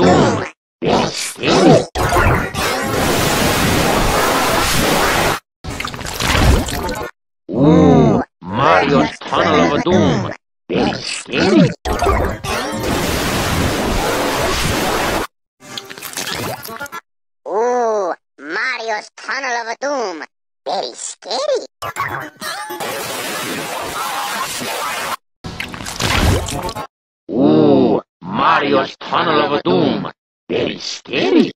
Ooh, Mario's Tunnel of Doom. Ooh, Mario's Doom. Very scary. Mario's Tunnel of Doom. Very scary.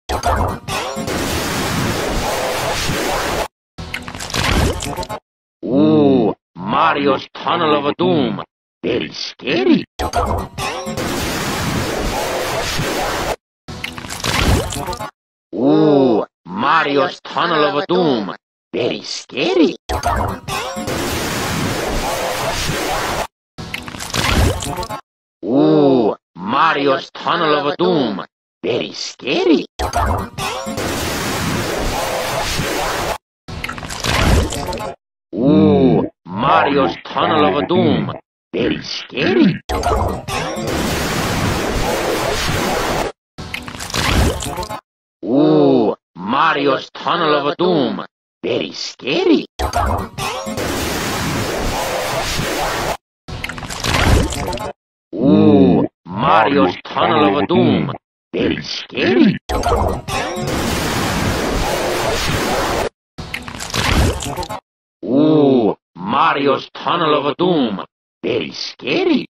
Ooh, Mario's Tunnel of Doom. Very scary. Ooh, Mario's Tunnel of Doom. Very scary. Ooh, Mario's Tunnel of Doom. Very scary. Ooh, Mario's Tunnel of Doom. Very scary. Ooh, Mario's Tunnel of Doom. Very scary. Ooh, Mario's Tunnel of Doom. It's scary. Ooh, Mario's Tunnel of Doom. Very scary.